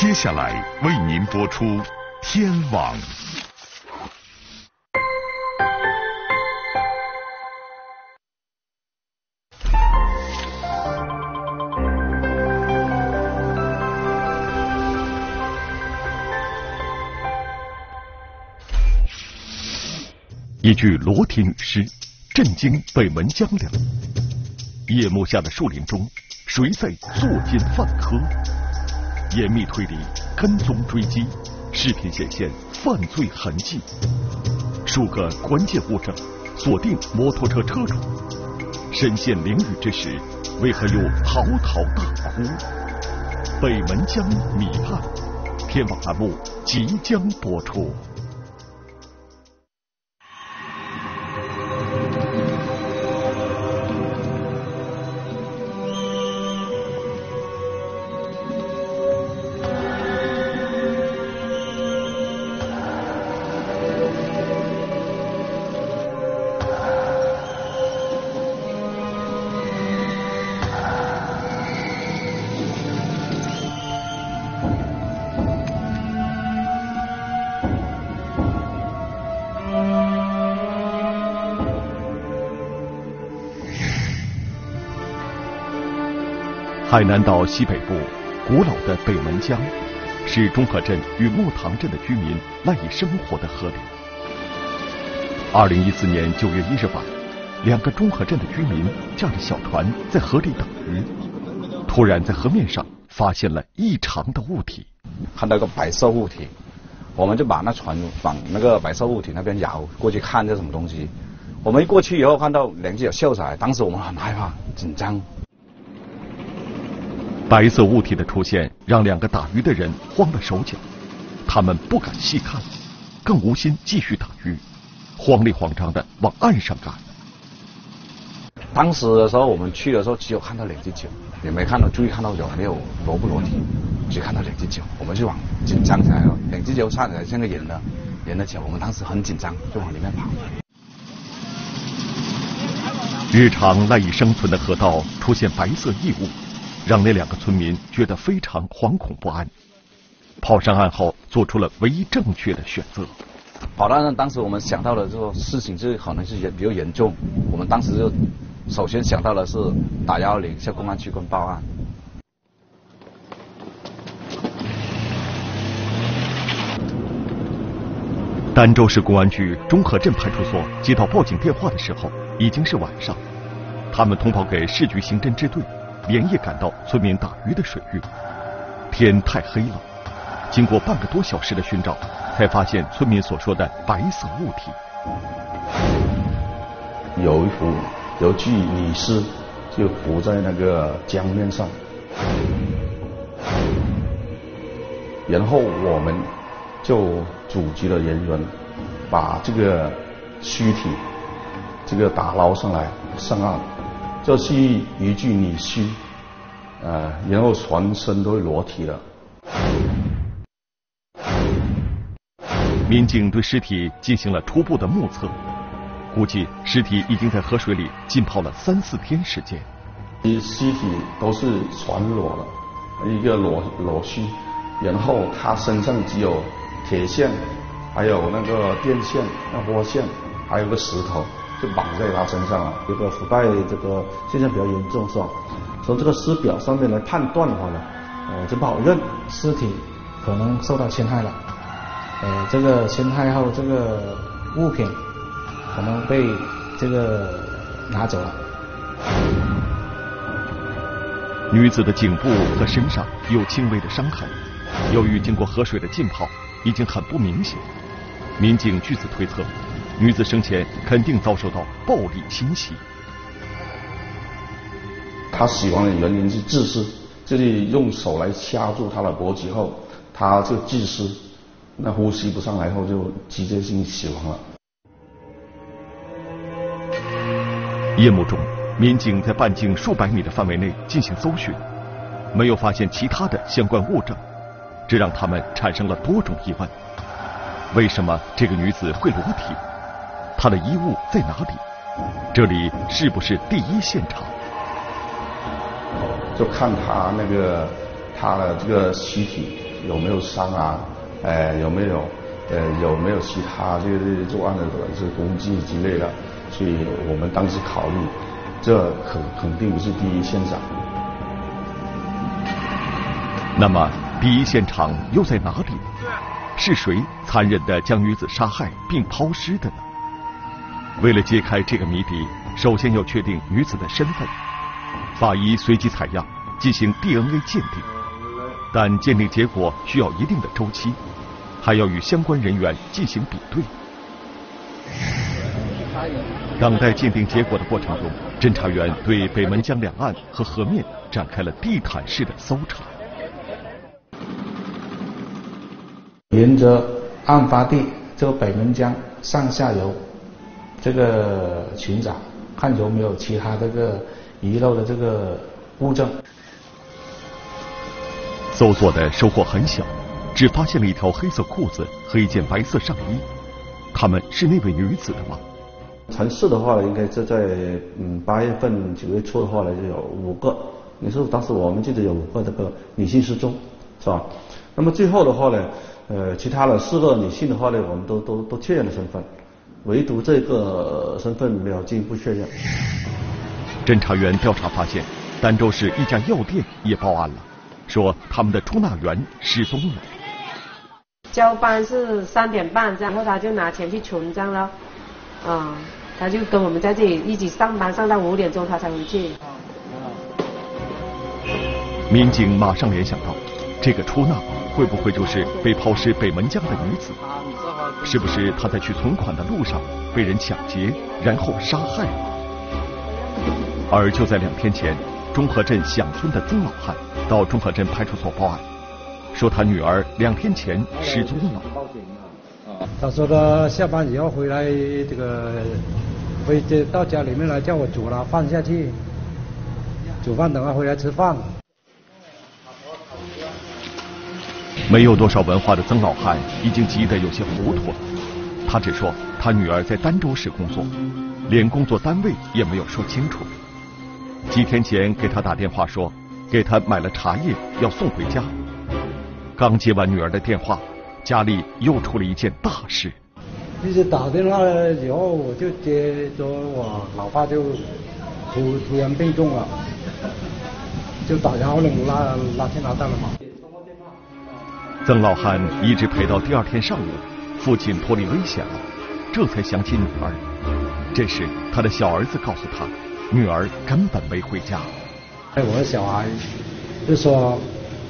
接下来为您播出《天网》。一具裸体女尸震惊北门江陵。夜幕下的树林中，谁在作奸犯科？严密推理，跟踪追击，视频显现犯罪痕迹。数个关键物证锁定摩托车车主，身陷囹圄之时，为何又嚎啕大哭？北门江谜案，天网栏目即将播出。海南岛西北部，古老的北门江，是中和镇与木塘镇的居民赖以生活的河流。二零一四年九月一日晚，两个中和镇的居民驾着小船在河里打鱼，突然在河面上发现了异常的物体，看到个白色物体，我们就把那船往那个白色物体那边摇过去看这什么东西。我们一过去以后，看到两只脚秀起来，当时我们很害怕、紧张。白色物体的出现让两个打鱼的人慌了手脚，他们不敢细看，更无心继续打鱼，慌里慌张的往岸上赶。当时的时候，我们去的时候只有看到两只脚，也没看到注意看到有没有裸不裸体，只看到两只脚，我们就往紧张起来了。两只脚差起来像个人的人的脚，我们当时很紧张，就往里面跑。日常赖以生存的河道出现白色异物。让那两个村民觉得非常惶恐不安，跑上岸后做出了唯一正确的选择。跑到岸，当时我们想到的这个事情就可能是严比较严重，我们当时就首先想到的是打幺幺零向公安机关报案。儋州市公安局中和镇派出所接到报警电话的时候已经是晚上，他们通报给市局刑侦支队。连夜赶到村民打鱼的水域，天太黑了。经过半个多小时的寻找，才发现村民所说的白色物体。有一幅有具女尸就浮在那个江面上，然后我们就组织了人员把这个尸体这个打捞上来上岸。这是一具女尸，呃，然后全身都裸体了。民警对尸体进行了初步的目测，估计尸体已经在河水里浸泡了三四天时间。尸体都是全裸了，一个裸裸尸，然后他身上只有铁线，还有那个电线、那波线，还有个石头。就绑在他身上了，这个腐败这个现象比较严重，是吧？从这个尸表上面来判断的话呢，呃，就不好认，尸体可能受到侵害了，呃，这个侵害后这个物品可能被这个拿走了。女子的颈部和身上有轻微的伤痕，由于经过河水的浸泡，已经很不明显。民警据此推测。女子生前肯定遭受到暴力侵袭。她死亡的原因是窒息，这里用手来掐住她的脖子后，她就窒息，那呼吸不上来后就直接性死亡了。夜幕中，民警在半径数百米的范围内进行搜寻，没有发现其他的相关物证，这让他们产生了多种疑问：为什么这个女子会裸体？他的衣物在哪里？这里是不是第一现场？就看他那个他的这个尸体有没有伤啊？呃，有没有呃有没有其他这个作案的这个攻击之类的？所以我们当时考虑，这肯肯定不是第一现场。那么第一现场又在哪里？是谁残忍的将女子杀害并抛尸的呢？为了揭开这个谜底，首先要确定女子的身份。法医随即采样进行 DNA 鉴定，但鉴定结果需要一定的周期，还要与相关人员进行比对。等待鉴定结果的过程中，侦查员对北门江两岸和河面展开了地毯式的搜查。沿着案发地这个北门江上下游这个寻找，看有没有其他这个遗漏的这个物证。搜索的收获很小，只发现了一条黑色裤子和一件白色上衣。他们是那位女子的吗？城市的话呢，应该是在嗯八月份九月初的话呢，就有五个。你说当时我们记得有五个这个女性失踪，是吧？那么最后的话呢？呃，其他的四个女性的话呢，我们都都都确认了身份，唯独这个身份没有进一步确认。侦查员调查发现，儋州市一家药店也报案了，说他们的出纳员失踪了。交班是三点半，然后他就拿钱去存账了，啊，他就跟我们在这里一起上班，上到五点钟他才回去。民警马上联想到，这个出纳。会不会就是被抛尸北门江的女子？是不是他在去存款的路上被人抢劫，然后杀害了？而就在两天前，中和镇响村的曾老汉到中和镇派出所报案，说他女儿两天前失踪了。报警了他说他下班以后回来，这个回这到家里面来叫我煮了饭下去，煮饭等他回来吃饭。没有多少文化的曾老汉已经急得有些糊涂了。他只说他女儿在儋州市工作，连工作单位也没有说清楚。几天前给他打电话说，给他买了茶叶要送回家。刚接完女儿的电话，家里又出了一件大事。一直打电话以后，我就接着我老爸就突突然病重了，就打电话了，那那天拿到了嘛。曾老汉一直陪到第二天上午，父亲脱离危险了，这才想起女儿。这时，他的小儿子告诉他，女儿根本没回家。哎，我的小孩就说，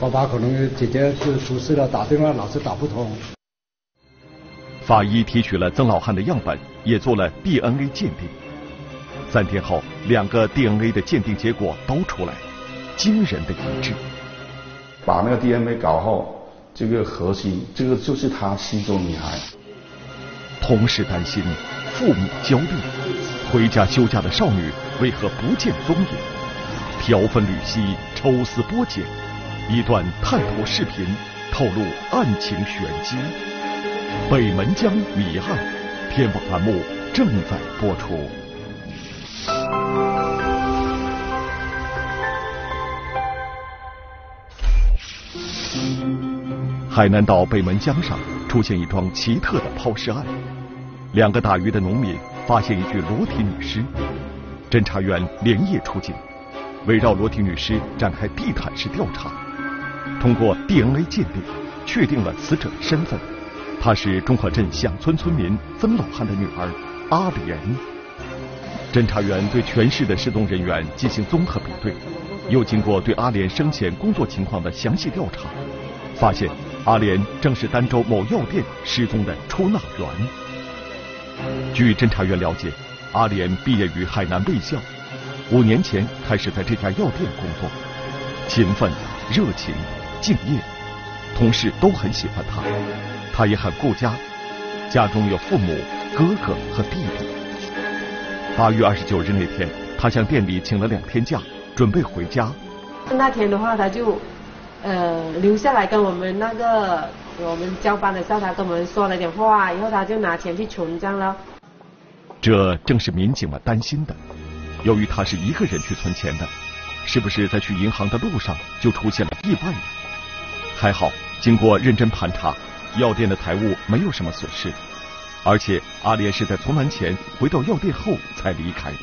爸爸可能姐姐就出事了，打电话老是打不通。法医提取了曾老汉的样本，也做了 DNA 鉴定。三天后，两个 DNA 的鉴定结果都出来，惊人的一致。把那个 DNA 搞后。这个核心，这个就是他心中女孩。同时担心，父母焦虑，回家休假的少女为何不见踪影？条分缕析，抽丝剥茧，一段探头视频透露案情玄机。北门江谜案，天网栏目正在播出。海南岛北门江上出现一桩奇特的抛尸案，两个打鱼的农民发现一具裸体女尸，侦查员连夜出警，围绕裸体女尸展开地毯式调查。通过 DNA 鉴定，确定了死者的身份，她是中和镇响村村民曾老汉的女儿阿莲。侦查员对全市的失踪人员进行综合比对，又经过对阿莲生前工作情况的详细调查，发现。阿莲正是儋州某药店失踪的出纳员。据侦查员了解，阿莲毕业于海南卫校，五年前开始在这家药店工作，勤奋、热情、敬业，同事都很喜欢他。他也很顾家，家中有父母、哥哥和弟弟。八月二十九日那天，他向店里请了两天假，准备回家。那天的话，他就。呃，留下来跟我们那个我们交班的时候，他跟我们说了点话，以后他就拿钱去存账了。这正是民警们担心的。由于他是一个人去存钱的，是不是在去银行的路上就出现了意外？还好经过认真盘查，药店的财物没有什么损失，而且阿莲是在存完钱回到药店后才离开的。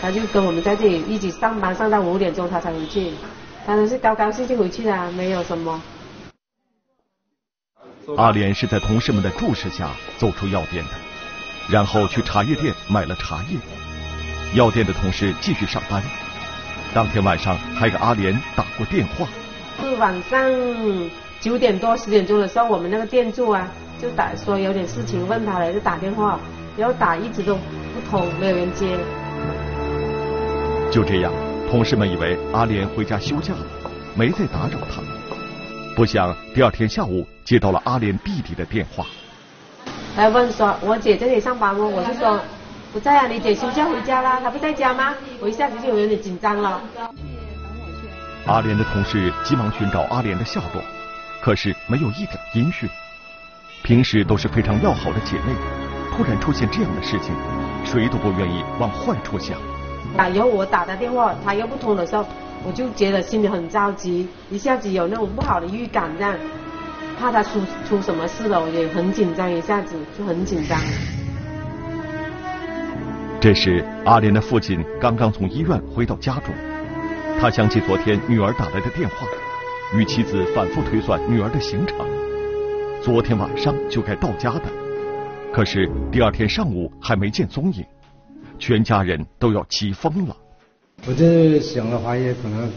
他就跟我们在这里一起上班，上到五点钟他才回去，他都是高高兴兴回去的，没有什么。阿莲是在同事们的注视下走出药店的，然后去茶叶店买了茶叶。药店的同事继续上班。当天晚上还给阿莲打过电话。是晚上九点多十点钟的时候，我们那个店主啊就打说有点事情问他了，就打电话，然后打一直都不通，没有人接。就这样，同事们以为阿莲回家休假了，没再打扰她。不想第二天下午接到了阿莲弟弟的电话。他问说：“我姐在这里上班吗？”我就说。不在啊，你姐休假回家啦，她不在家吗？我一下子就有点紧张了。阿莲的同事急忙寻找阿莲的下落，可是没有一点音讯。平时都是非常要好的姐妹，突然出现这样的事情，谁都不愿意往坏处想。打以后我打的电话，他又不通的时候，我就觉得心里很着急，一下子有那种不好的预感，这样怕他出出什么事了，我也很紧张，一下子就很紧张。这时，阿莲的父亲刚刚从医院回到家中，他想起昨天女儿打来的电话，与妻子反复推算女儿的行程。昨天晚上就该到家的，可是第二天上午还没见踪影，全家人都要急疯了。我就想的话，也可能，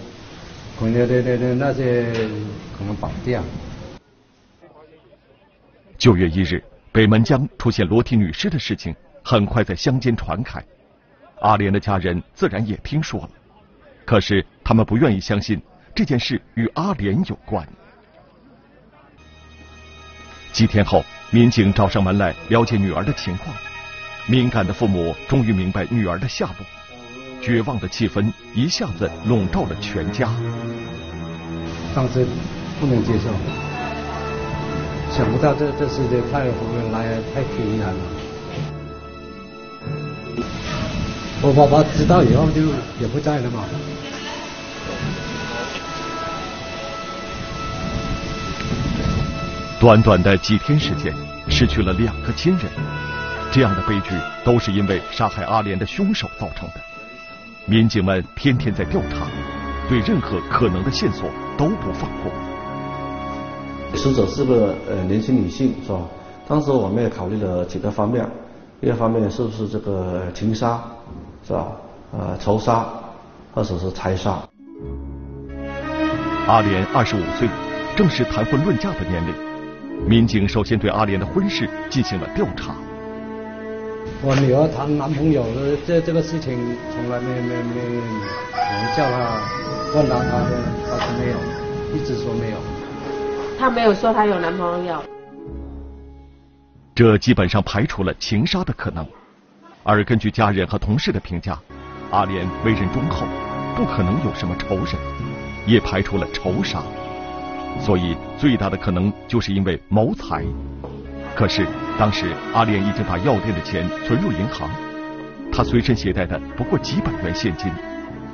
可能那那那那些可能绑架。九月一日，北门江出现裸体女尸的事情。很快在乡间传开，阿莲的家人自然也听说了，可是他们不愿意相信这件事与阿莲有关。几天后，民警找上门来了解女儿的情况，敏感的父母终于明白女儿的下落，绝望的气氛一下子笼罩了全家。当时不能接受，想不到这这世界太混乱，太平然了。我爸爸知道以后就也不在了嘛。短短的几天时间，失去了两个亲人，这样的悲剧都是因为杀害阿莲的凶手造成的。民警们天天在调查，对任何可能的线索都不放过。死者是个呃年轻女性，是吧？当时我们也考虑了几个方面，一个方面是不是这个情杀？是吧？呃，仇杀，或者是财杀。阿莲二十五岁，正是谈婚论嫁的年龄。民警首先对阿莲的婚事进行了调查。我女儿谈男朋友的这这个事情，从来没没没没叫她问到她的，她说没有，一直说没有。她没有说她有男朋友。这基本上排除了情杀的可能。而根据家人和同事的评价，阿莲为人忠厚，不可能有什么仇人，也排除了仇杀，所以最大的可能就是因为谋财。可是当时阿莲已经把药店的钱存入银行，他随身携带的不过几百元现金，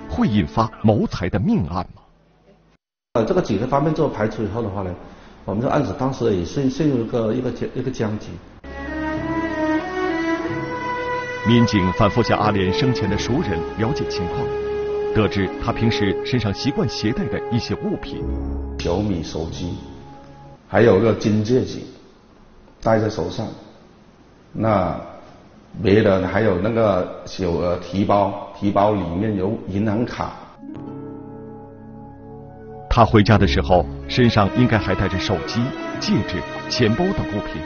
会引发谋财的命案吗？呃，这个几个方面做排除以后的话呢，我们这案子当时也陷陷入一个一个僵一个僵局。民警反复向阿莲生前的熟人了解情况，得知他平时身上习惯携带的一些物品：小米手机，还有个金戒指戴在手上。那别的还有那个小呃提包，提包里面有银行卡。他回家的时候身上应该还带着手机、戒指、钱包等物品，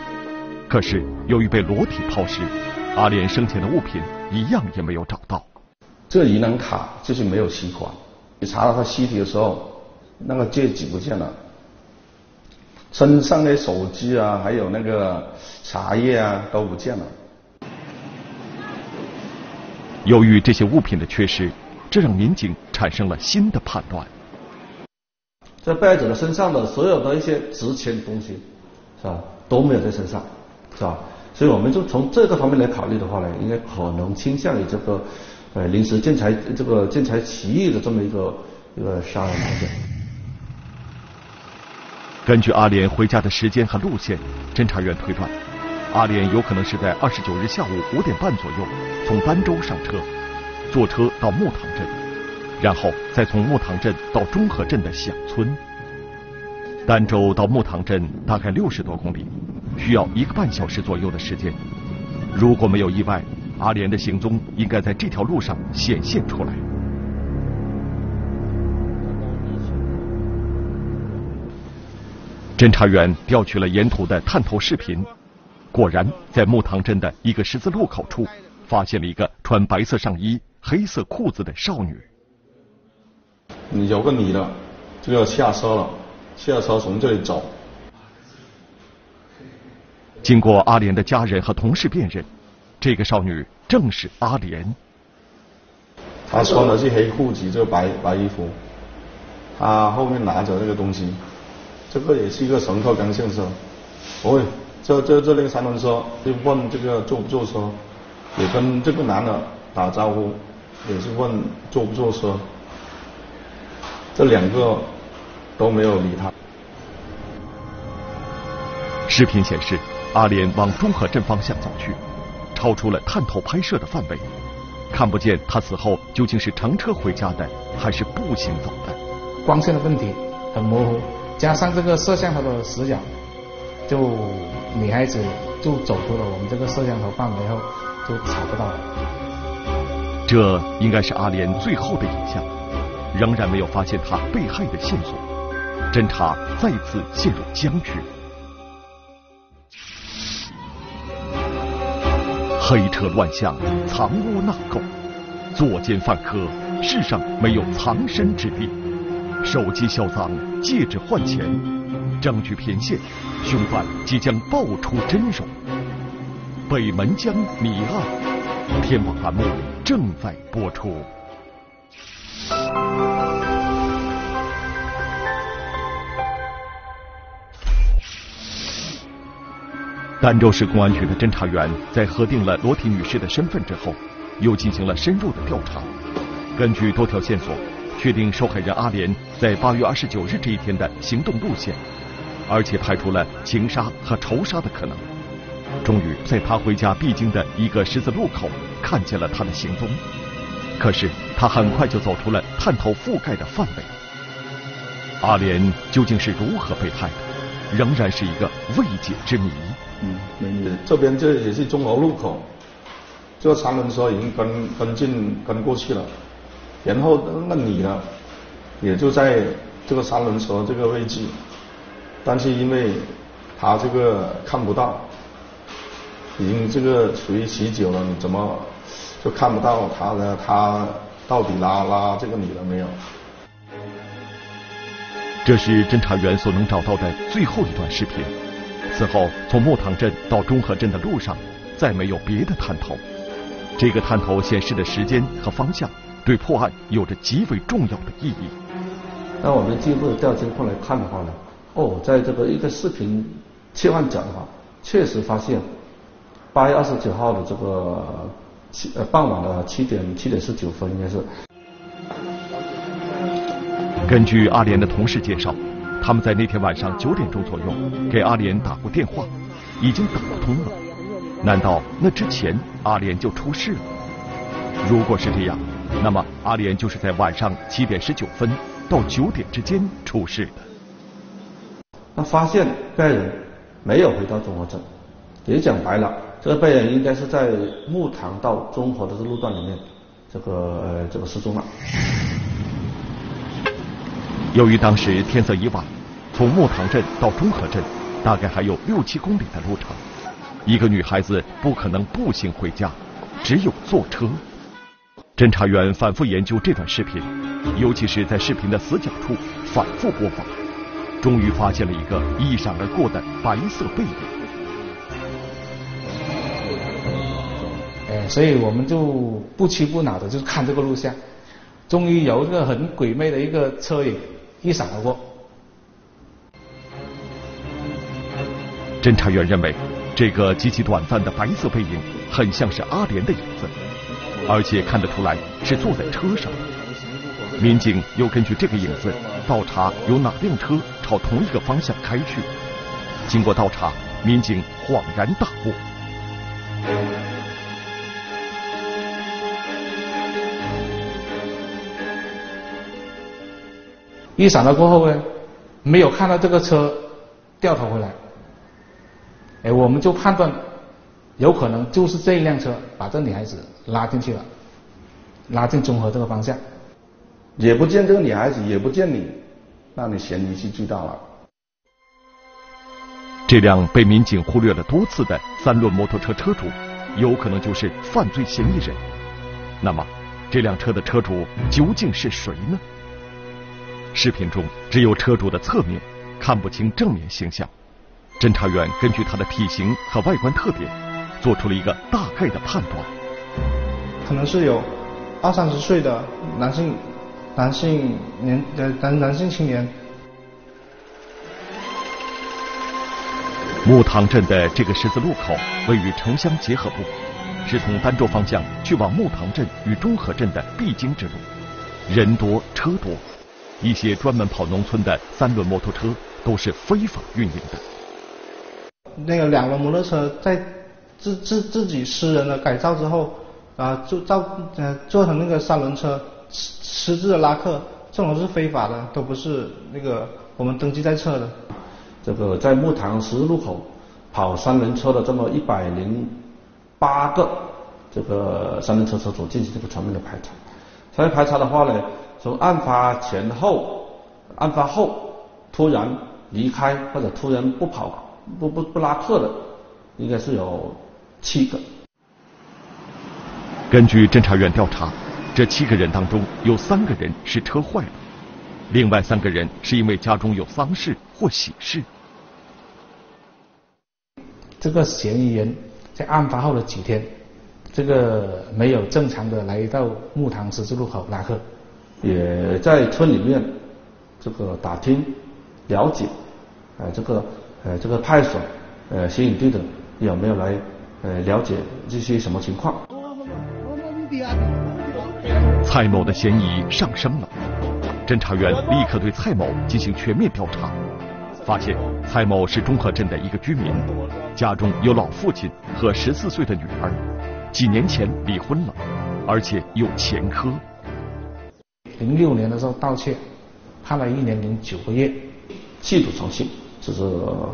可是由于被裸体抛尸。阿莲生前的物品一样也没有找到，这银行卡就是没有提款。你查到他尸体的时候，那个戒指不见了，身上的手机啊，还有那个茶叶啊都不见了。由于这些物品的缺失，这让民警产生了新的判断。在被害者的身上的所有的一些值钱的东西，是吧，都没有在身上，是吧？所以我们就从这个方面来考虑的话呢，应该可能倾向于这个呃临时建材这个建材起义的这么一个一个杀人案件。根据阿莲回家的时间和路线，侦查员推断，阿莲有可能是在二十九日下午五点半左右从儋州上车，坐车到木塘镇，然后再从木塘镇到中和镇的响村。儋州到木塘镇大概六十多公里，需要一个半小时左右的时间。如果没有意外，阿莲的行踪应该在这条路上显现出来。侦查员调取了沿途的探头视频，果然在木塘镇的一个十字路口处，发现了一个穿白色上衣、黑色裤子的少女。有个女的，就要下车了，下车从这里走。经过阿莲的家人和同事辨认，这个少女正是阿莲。她穿的是黑裤子，这个白白衣服，她后面拿着那个东西。这个也是一个乘客刚下车，哦，这这这辆三轮车就问这个坐不坐车，也跟这个男的打招呼，也是问坐不坐车，这两个都没有理他。视频显示，阿莲往中和镇方向走去，超出了探头拍摄的范围，看不见他此后究竟是乘车回家的，还是步行走的。光线的问题很模糊。加上这个摄像头的死角，就女孩子就走出了我们这个摄像头范围后，就查不到了。这应该是阿莲最后的影像，仍然没有发现她被害的线索，侦查再次陷入僵局。黑车乱象，藏污纳垢，作奸犯科，世上没有藏身之地。手机销赃，戒指换钱，证据频现，凶犯即将爆出真容。北门江谜案，天网栏目正在播出。儋州市公安局的侦查员在核定了裸体女士的身份之后，又进行了深入的调查，根据多条线索。确定受害人阿莲在八月二十九日这一天的行动路线，而且排除了情杀和仇杀的可能。终于在他回家必经的一个十字路口看见了他的行踪，可是他很快就走出了探头覆盖的范围。阿莲究竟是如何被害的，仍然是一个未解之谜。嗯，美女这边这也是中和路口，这三轮车已经跟跟进跟过去了。然后那女的也就在这个三轮车这个位置，但是因为他这个看不到，已经这个属于许久了，你怎么就看不到他呢他到底拉拉这个女的没有？这是侦查员所能找到的最后一段视频。此后从木塘镇到中和镇的路上再没有别的探头，这个探头显示的时间和方向。对破案有着极为重要的意义。那我们进一步的调监控来看的话呢，哦，在这个一个视频切换角的话，确实发现八月二十九号的这个七呃傍晚的七点七点十九分，应该是。根据阿莲的同事介绍，他们在那天晚上九点钟左右给阿莲打过电话，已经打不通了。难道那之前阿莲就出事了？如果是这样。那么，阿莲就是在晚上七点十九分到九点之间出事的。那发现被害人没有回到中和镇，也讲白了，这个被害人应该是在木塘到中和的这路段里面，这个呃这个失踪了。由于当时天色已晚，从木塘镇到中和镇大概还有六七公里的路程，一个女孩子不可能步行回家，只有坐车。侦查员反复研究这段视频，尤其是在视频的死角处反复播放，终于发现了一个一闪而过的白色背影。哎，所以我们就不屈不挠的就看这个录像，终于有一个很鬼魅的一个车影一闪而过。侦查员认为，这个极其短暂的白色背影很像是阿莲的影子。而且看得出来是坐在车上。民警又根据这个影子倒查有哪辆车朝同一个方向开去。经过倒查，民警恍然大悟。一闪了过后呢，没有看到这个车掉头回来，哎，我们就判断有可能就是这一辆车把这女孩子拉进去了，拉进综合这个方向。也不见这个女孩子，也不见你，那你嫌疑是最大了。这辆被民警忽略了多次的三轮摩托车车主，有可能就是犯罪嫌疑人。那么，这辆车的车主究竟是谁呢？视频中只有车主的侧面，看不清正面形象。侦查员根据他的体型和外观特点，做出了一个大概的判断。可能是有二三十岁的男性。男性年呃男男性青年。木塘镇的这个十字路口位于城乡结合部，是从儋州方向去往木塘镇与中和镇的必经之路，人多车多，一些专门跑农村的三轮摩托车都是非法运营的。那个两轮摩托车在自自自己私人的改造之后啊，就造呃做成那个三轮车。私自的拉客，这种是非法的，都不是那个我们登记在册的。这个在木塘十字路口跑三轮车的这么一百零八个这个三轮车车主进行这个全面的排查。全面排查的话呢，从案发前后、案发后突然离开或者突然不跑、不不不拉客的，应该是有七个。根据侦查员调查。这七个人当中，有三个人是车坏了，另外三个人是因为家中有丧事或喜事。这个嫌疑人在案发后的几天，这个没有正常的来到木塘十字路口拉客，也在村里面这个打听了解，呃，这个呃这个派出所呃刑警队的有没有来呃了解这些什么情况？蔡某的嫌疑上升了，侦查员立刻对蔡某进行全面调查，发现蔡某是中和镇的一个居民，家中有老父亲和十四岁的女儿，几年前离婚了，而且有前科。零六年的时候盗窃，判了一年零九个月，弃赌成性，就是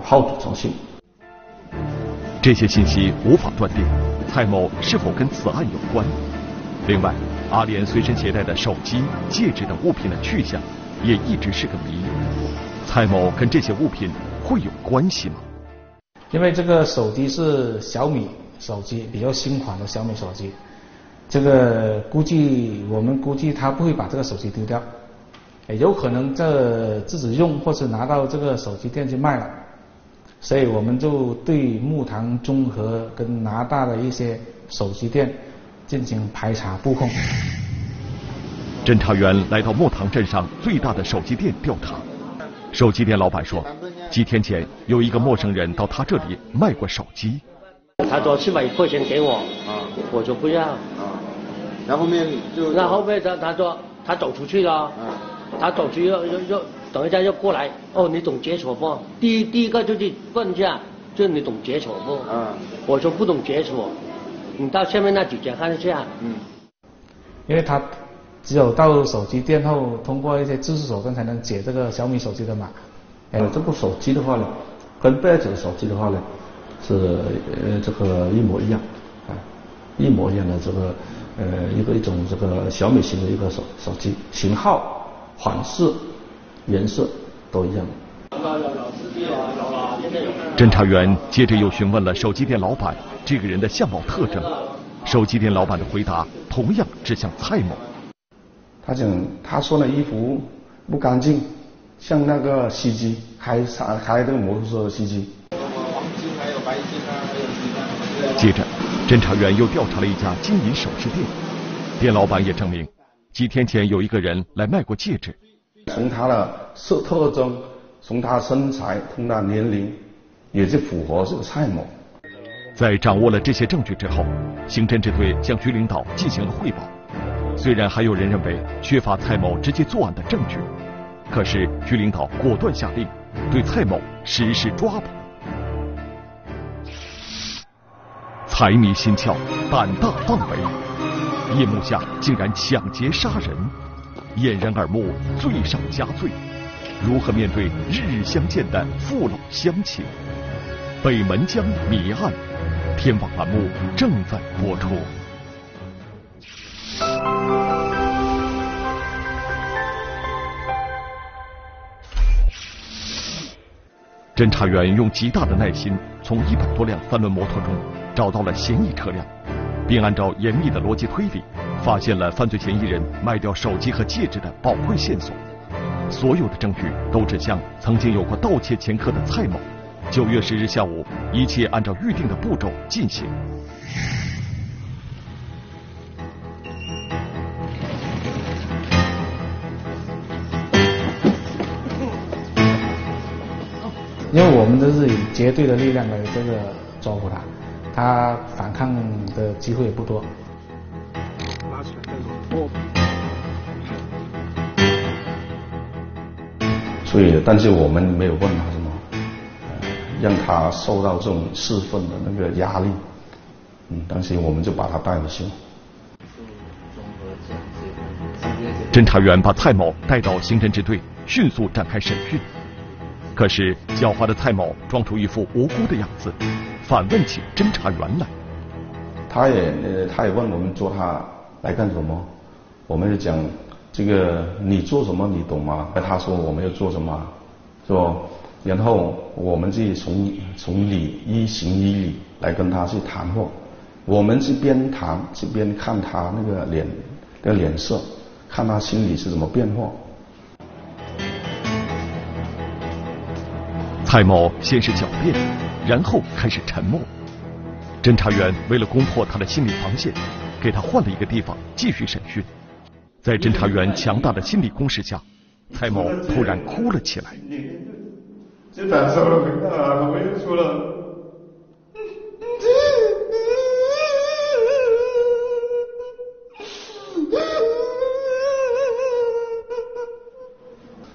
好赌成性。这些信息无法断定蔡某是否跟此案有关。另外。阿莲随身携带的手机、戒指等物品的去向，也一直是个谜。蔡某跟这些物品会有关系吗？因为这个手机是小米手机，比较新款的小米手机，这个估计我们估计他不会把这个手机丢掉，有可能这自己用，或是拿到这个手机店去卖了。所以我们就对木塘综合跟拿大的一些手机店。进行排查布控。侦查员来到木塘镇上最大的手机店调查。手机店老板说，几天前有一个陌生人到他这里卖过手机。他说七百一块钱给我，我说不要。然后面就。然后面他他说他走出去了，他走出去又又又等一下就过来。哦，你懂解锁不？第一第一个就去问一下，就你懂解锁不？嗯我说不懂解锁。你到下面那几家看一下。嗯。因为他只有到手机店后，通过一些技术手段才能解这个小米手机的码。呃，这部手机的话呢，跟被害者的手机的话呢，是呃这个一模一样，啊，一模一样的这个呃一个一种这个小米型的一个手手机，型号、款式、颜色都一样。侦查员接着又询问了手机店老板这个人的相貌特征，手机店老板的回答同样指向蔡某。他讲，他说的衣服不干净，像那个司机开开那个摩托车的司机。接着，侦查员又调查了一家金银首饰店，店老板也证明，几天前有一个人来卖过戒指。从他的色特征，从他身材，从他年龄。也是符合这个蔡某。在掌握了这些证据之后，刑侦支队向局领导进行了汇报。虽然还有人认为缺乏蔡某直接作案的证据，可是局领导果断下令对蔡某实施抓捕。财迷心窍，胆大妄为，夜幕下竟然抢劫杀人，掩人耳目，罪上加罪。如何面对日日相见的父老乡亲？北门江谜案，天网栏目正在播出。侦查员用极大的耐心，从一百多辆三轮摩托中找到了嫌疑车辆，并按照严密的逻辑推理，发现了犯罪嫌疑人卖掉手机和戒指的宝贵线索。所有的证据都指向曾经有过盗窃前科的蔡某。九月十日下午，一切按照预定的步骤进行。因为我们都是以绝对的力量来这个抓捕他，他反抗的机会也不多。所以，但是我们没有问他什么，让他受到这种侍奉的那个压力。嗯，当时我们就把他带回去。侦查员把蔡某带到刑侦支队，迅速展开审讯。可是，狡猾的蔡某装出一副无辜的样子，反问起侦查员来。他也呃，他也问我们捉他来干什么，我们就讲。这个你做什么你懂吗？他说我们要做什么，是吧？然后我们就从从理一行一理来跟他去谈话。我们是边谈这边看他那个脸的脸色，看他心里是怎么变化。蔡某先是狡辩，然后开始沉默。侦查员为了攻破他的心理防线，给他换了一个地方继续审讯。在侦查员强大的心理攻势下，蔡某突然哭了起来。就打受了很大，我又说了。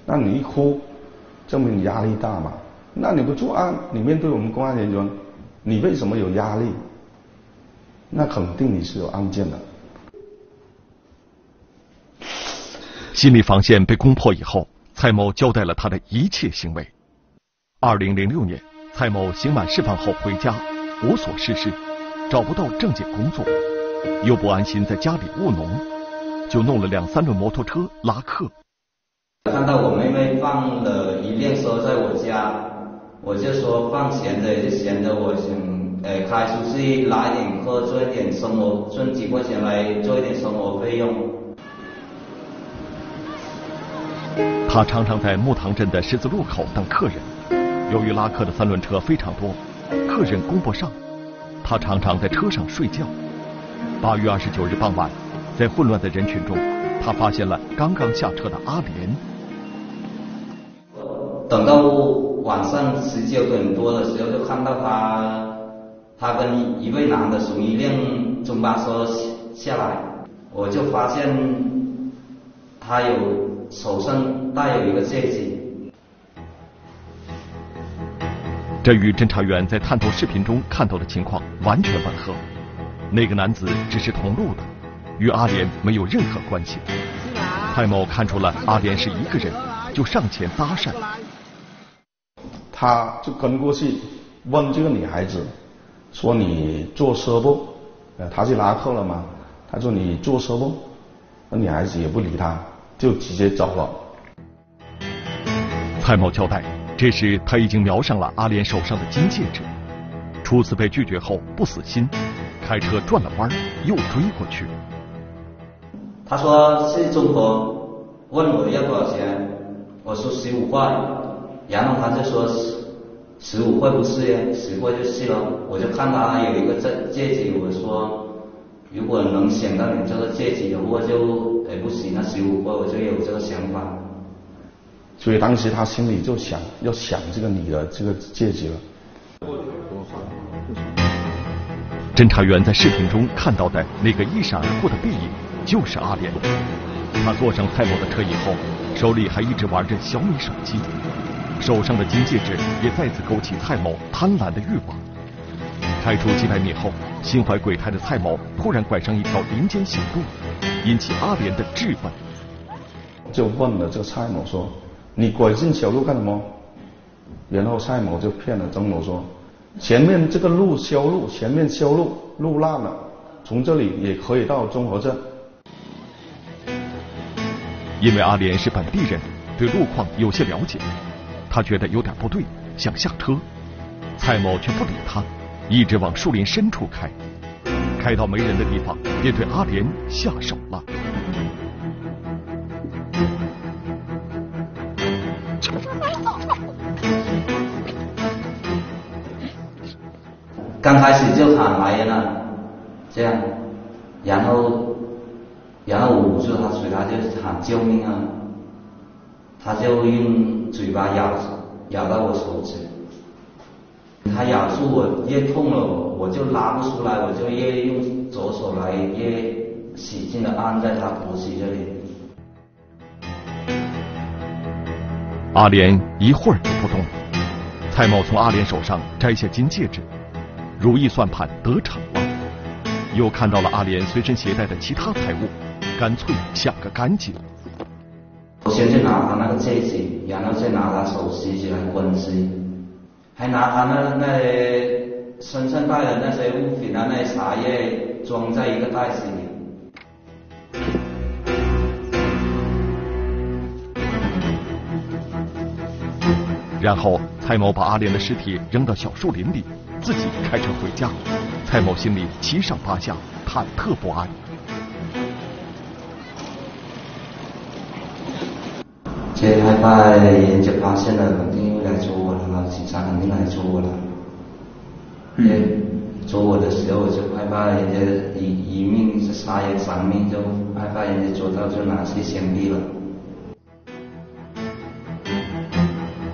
那你一哭，证明你压力大嘛？那你不作案，你面对我们公安人员，你为什么有压力？那肯定你是有案件的。心理防线被攻破以后，蔡某交代了他的一切行为。二零零六年，蔡某刑满释放后回家，无所事事，找不到正经工作，又不安心在家里务农，就弄了两三轮摩托车拉客。看到我妹妹放了一辆车在我家，我就说放闲的就闲的，我想呃开出去拉一点客，做一点生活，赚几块钱来做一点生活费用。他常常在木塘镇的十字路口等客人，由于拉客的三轮车非常多，客人供不上，他常常在车上睡觉。八月二十九日傍晚，在混乱的人群中，他发现了刚刚下车的阿莲。等到晚上十九点多的时候，就看到他，他跟一位男的从一辆中巴车下来，我就发现他有。手上戴有一个戒指，这与侦查员在探头视频中看到的情况完全吻合。那个男子只是同路的，与阿莲没有任何关系。蔡某看出了阿莲是一个人，就上前搭讪。他就跟过去问这个女孩子，说你坐车不？呃，他去拉客了吗？他说你坐车不？那女孩子也不理他。就直接走了。蔡某交代，这时他已经瞄上了阿莲手上的金戒指。初次被拒绝后不死心，开车转了弯又追过去。他说是中国，问我要多少钱，我说十五块，然后他就说十十五块不是呀，十块就是了。我就看他有一个戒戒指，我说。如果能想到你这个戒指的话，就哎不行，那十五块我就有这个想法。所以当时他心里就想要想这个女的这个戒指了。侦查员在视频中看到的那个一闪而过的背影，就是阿莲。他坐上蔡某的车以后，手里还一直玩着小米手机。手上的金戒指也再次勾起蔡某贪婪的欲望。开出几百米后，心怀鬼胎的蔡某突然拐上一条林间小路，引起阿莲的质问。就问了这个蔡某说：“你拐进小路干什么？”然后蔡某就骗了曾某说：“前面这个路修路，前面修路，路烂了，从这里也可以到中和镇。”因为阿莲是本地人，对路况有些了解，他觉得有点不对，想下车，蔡某却不理他，一直往树林深处开，开到没人的地方，便对阿莲下手了。刚开始就喊来人了，这样，然后，然后捂住他嘴，他就喊救命啊！他就用嘴巴咬咬到我手指，他咬住我越痛了，我就拉不出来，我就越用左手来越使劲的按在他脖子这里。阿莲一会儿就不动了，蔡某从阿莲手上摘下金戒指。如意算盘得逞了，又看到了阿莲随身携带的其他财物，干脆想个干净。我先去拿他那个戒指，然后再拿他手机起来分析，还拿他那那些身上带的那些物品啊，那些茶叶装在一个袋子里。然后蔡某把阿莲的尸体扔到小树林里。自己开车回家，蔡某心里七上八下，忐忑不安。这害怕人家发现了，肯定，警察肯定来捉我了。嗯。捉我的时候，我就害怕人家一一命是杀人偿命，就害怕人家捉到就拿去枪毙了。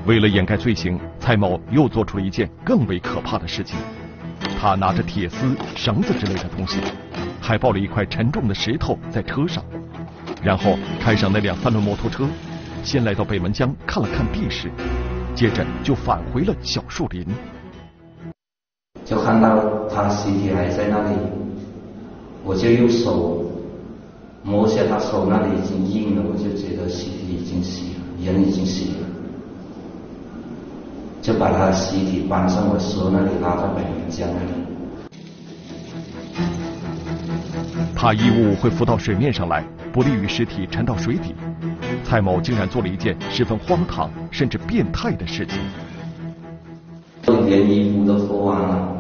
为了掩盖罪行，蔡某又做出了一件更为可怕的事情。他拿着铁丝、绳子之类的东西，还抱了一块沉重的石头在车上，然后开上那辆三轮摩托车，先来到北门江看了看地势，接着就返回了小树林。就看到他尸体还在那里，我就用手摸下他手那里已经硬了，我就觉得尸体已经死了，人已经死了。就把他的尸体搬上我车那里，拉到北门江那里。怕衣物会浮到水面上来，不利于尸体沉到水底。蔡某竟然做了一件十分荒唐甚至变态的事情。连衣服都脱完了，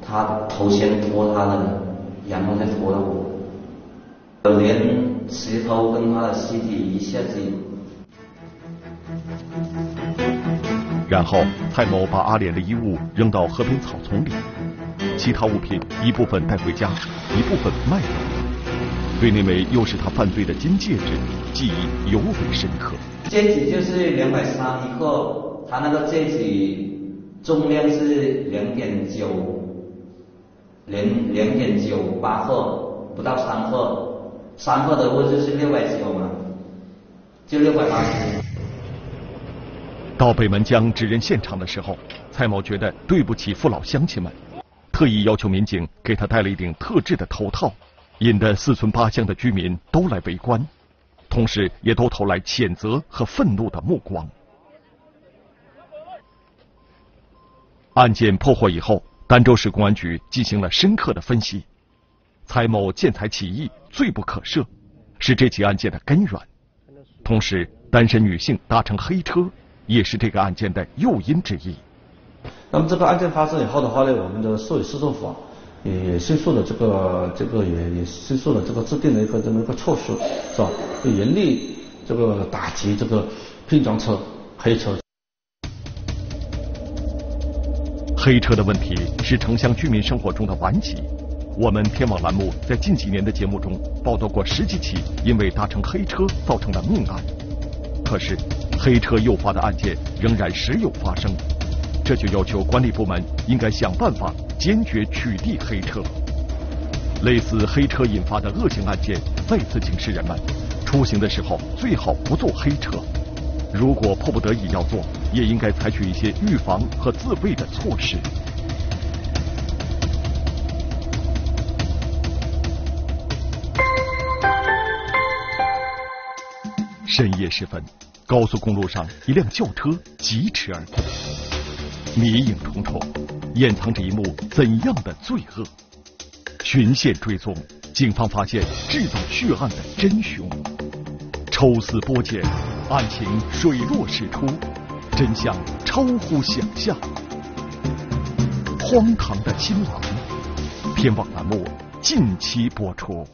他头先脱他的，然后再脱了我，连石头跟他的尸体一下子。然后蔡某把阿莲的衣物扔到河边草丛里，其他物品一部分带回家，一部分卖掉了。对那枚又是他犯罪的金戒指记忆尤为深刻。戒指就是两百三一克，他那个戒指重量是两点九，两两点九八克，不到三克，三克的物质是六百九嘛，就六百八十。到北门江指认现场的时候，蔡某觉得对不起父老乡亲们，特意要求民警给他戴了一顶特制的头套，引得四村八乡的居民都来围观，同时也都投来谴责和愤怒的目光。案件破获以后，儋州市公安局进行了深刻的分析，蔡某见财起意，罪不可赦，是这起案件的根源。同时，单身女性搭乘黑车。也是这个案件的诱因之一。那么这个案件发生以后的话呢，我们的市委市政府啊，也迅速的这个这个也也迅速的这个制定了一个这么一个措施，是吧？严厉这个打击这个拼装车、黑车。黑车的问题是城乡居民生活中的顽疾。我们天网栏目在近几年的节目中报道过十几起因为搭乘黑车造成的命案。可是，黑车诱发的案件仍然时有发生，这就要求管理部门应该想办法坚决取缔黑车。类似黑车引发的恶性案件再次警示人们：出行的时候最好不坐黑车。如果迫不得已要做，也应该采取一些预防和自卫的措施。深夜时分，高速公路上一辆轿车疾驰而过，迷影重重，掩藏着一幕怎样的罪恶？循线追踪，警方发现制造血案的真凶，抽丝剥茧。案情水落石出，真相超乎想象。荒唐的亲王，天网栏目近期播出。